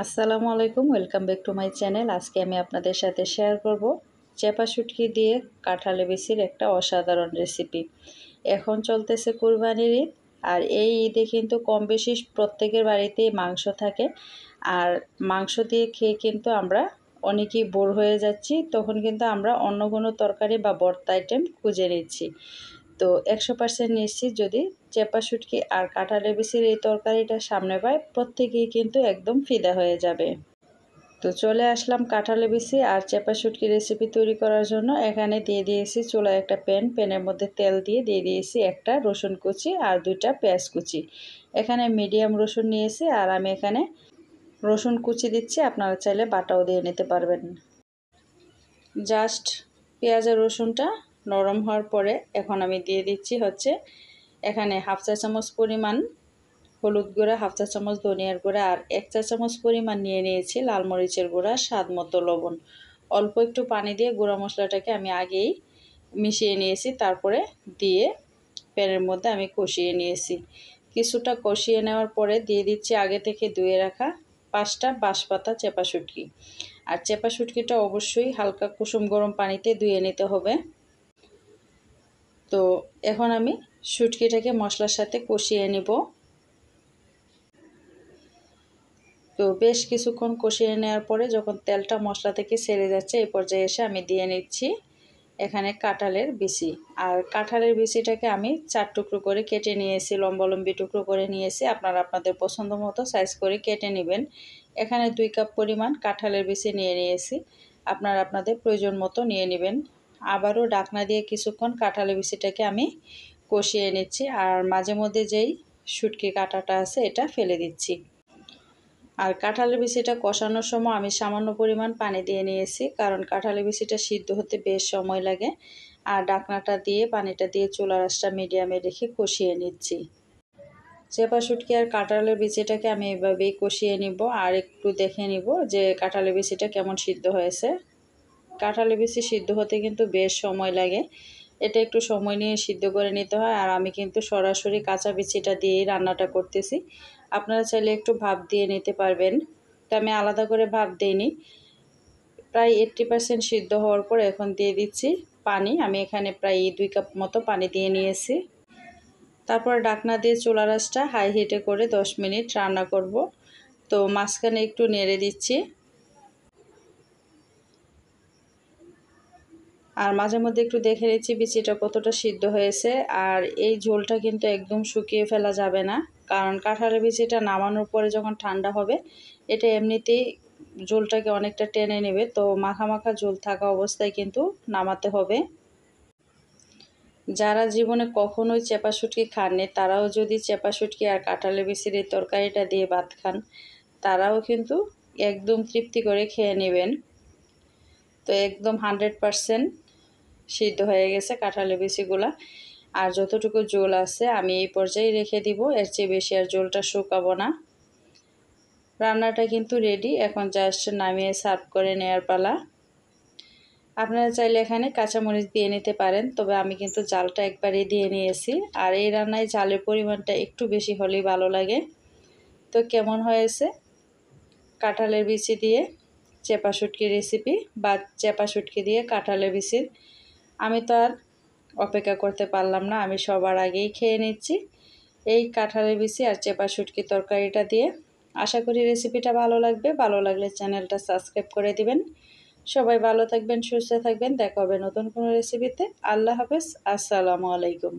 আসসালামু আলাইকুম, welcome back to my channel. আজকে আমি আপনাদের সাথে শেয়ার করব চেপা শুটকি দিয়ে কাঁঠালে বেশির একটা অসাধারণ রেসিপি। এখন চলতেছে কুরবানির ঈদ, আর এই ঈদে কিন্তু কম বেশি প্রত্যেকের বাড়িতেই মাংস থাকে। আর মাংস দিয়ে খেয়ে কিন্তু আমরা অনেকেই বোর হয়ে যাচ্ছি, তখন কিন্তু আমরা অন্য কোনো তরকারি বা বর্তা আইটেম খুঁজে নিচ্ছি। তো একশো পার্সেন্ট নিশ্চিত যদি চেপা শুটকি আর কাঁঠালে বিচির এই তরকারিটা সামনে পায়, প্রত্যেকেই কিন্তু একদম ফিদা হয়ে যাবে। তো চলে আসলাম কাঁঠালে বিচি আর চেপা শুটকি রেসিপি তৈরি করার জন্য। এখানে দিয়ে দিয়েছি চুলায় একটা প্যান, প্যানের মধ্যে তেল দিয়ে দিয়ে দিয়েছি একটা রসুন কুচি আর দুইটা পেঁয়াজ কুচি। এখানে মিডিয়াম রসুন নিয়েছি আর আমি এখানে রসুন কুচি দিচ্ছি, আপনারা চাইলে বাটাও দিয়ে নিতে পারবেন। জাস্ট পেঁয়াজ আর রসুনটা নরম হওয়ার পরে এখন আমি দিয়ে দিচ্ছি হচ্ছে এখানে হাফ চা চামচ পরিমাণ হলুদ গুঁড়া, হাফ চা চামচ ধনিয়ার গুঁড়া আর এক চা চামচ পরিমাণ নিয়ে নিয়েছি লাল মরিচের গুঁড়া, স্বাদ মতো লবণ। অল্প একটু পানি দিয়ে গুঁড়া মশলাটাকে আমি আগেই মিশিয়ে নিয়েছি, তারপরে দিয়ে প্যানের মধ্যে আমি কষিয়ে নিয়েছি। কিছুটা কষিয়ে নেওয়ার পরে দিয়ে দিচ্ছি আগে থেকে ধুয়ে রাখা পাঁচটা বাঁশপাতা চেপা শুটকি আর চেপা শুটকিটা অবশ্যই হালকা কুসুম গরম পানিতে ধুয়ে নিতে হবে। তো এখন আমি শুটকিটাকে মশলার সাথে কষিয়ে নিব। তো বেশ কিছুক্ষণ কষিয়ে নেওয়ার পরে যখন তেলটা মশলা থেকে সেরে যাচ্ছে এই পর্যায়ে এসে আমি দিয়ে নিচ্ছি এখানে কাঁঠালের বিচি। আর কাঁঠালের বিচিটাকে আমি চার টুকরো করে কেটে নিয়েছি, লম্বালম্বি টুকরো করে নিয়েছি। আপনারা আপনাদের পছন্দ মতো সাইজ করে কেটে নেবেন। এখানে দুই কাপ পরিমাণ কাঁঠালের বিচি নিয়ে নিয়েছি। আপনারা আপনাদের প্রয়োজন মতো নিয়ে নেবেন। আবারও ডাকনা দিয়ে কিছুক্ষণ কাঁঠালের বিচিটাকে আমি কষিয়ে নিচ্ছি আর মাঝে মধ্যে যেই শুটকি কাঁটাটা আছে এটা ফেলে দিচ্ছি। আর কাঁঠালের বিচিটা কষানোর সময় আমি সামান্য পরিমাণ পানি দিয়ে নিয়েছি কারণ কাঁঠালের বিচিটা সিদ্ধ হতে বেশ সময় লাগে আর ডাকনাটা দিয়ে পানিটা দিয়ে চুলা রাসটা মিডিয়ামে রেখে কষিয়ে নিচ্ছি। চেপা শুটকি আর কাঁঠালের বিচিটাকে আমি এভাবেই কষিয়ে নিব আর একটু দেখে নিব যে কাঁঠালের বিচিটা কেমন সিদ্ধ হয়েছে। কাঁঠালের বিচি সিদ্ধ হতে কিন্তু বেশ সময় লাগে। এটা একটু সময় নিয়ে সিদ্ধ করে নিতে হয়। আর আমি কিন্তু সরাসরি কাঁচা বিচিটা দিয়েই রান্নাটা করতেছি। আপনারা চাইলে একটু ভাব দিয়ে নিতে পারবেন। তা আমি আলাদা করে ভাপ দিইনি। প্রায় এইট্টি পার্সেন্ট সিদ্ধ হওয়ার পর এখন দিয়ে দিচ্ছি পানি। আমি এখানে প্রায় দুই কাপ মতো পানি দিয়ে নিয়েছি। তারপর ডাকনা দিয়ে চুলা রাসটা হাই হিটে করে দশ মিনিট রান্না করব। তো মাঝখানে একটু নেড়ে দিচ্ছি। আর মাঝে মধ্যে একটু দেখে নিচ্ছি বিচিটা কতটা সিদ্ধ হয়েছে। আর এই ঝোলটা কিন্তু একদম শুকিয়ে ফেলা যাবে না। কারণ কাঁঠালের বিচিটা নামানোর পরে যখন ঠান্ডা হবে, এটা এমনিতেই ঝোলটাকে অনেকটা টেনে নেবে। তো মাখা মাখা ঝোল থাকা অবস্থায় কিন্তু নামাতে হবে। যারা জীবনে কখনোই চেপা শুটকি খাননি, তারাও যদি চেপা শুটকি আর কাঁঠালের বিচির এই তরকারিটা দিয়ে ভাত খান, তারাও কিন্তু একদম তৃপ্তি করে খেয়ে নেবেন। তো একদম হান্ড্রেড পারসেন্ট সিদ্ধ হয়ে গেছে কাঁঠালের বিচিগুলা। আর যতটুকু জোল আছে আমি এই পর্যায়ে রেখে দিব। এর চেয়ে বেশি আর জোলটা শুকাবো না। রান্নাটা কিন্তু রেডি এখন জাস্ট নামিয়ে সার্ভ করে নেওয়ার পালা। আপনারা চাইলে এখানে কাঁচামরিচ দিয়ে নিতে পারেন, তবে আমি কিন্তু জালটা একবারেই দিয়ে নিয়েছি। আর এই রান্নায় জালের পরিমাণটা একটু বেশি হলেই ভালো লাগে। তো কেমন হয়েছে? কাঁঠালের বিচি দিয়ে চেপা শুটকি রেসিপি বা চেপা শুটকি দিয়ে কাঁঠালের বিচির আমি তো আর অপেক্ষা করতে পারলাম না। আমি সবার আগেই খেয়ে নিচ্ছি। এই কাঁঠালের বিচি আর চেপা শুটকি তরকারিটা দিয়ে আশা করি রেসিপিটা ভালো লাগবে। ভালো লাগলে চ্যানেলটা সাবস্ক্রাইব করে দিবেন। সবাই ভালো থাকবেন, সুস্থ থাকবেন। দেখা হবে নতুন কোনো রেসিপিতে। আল্লাহ হাফেজ। আসসালামু আলাইকুম।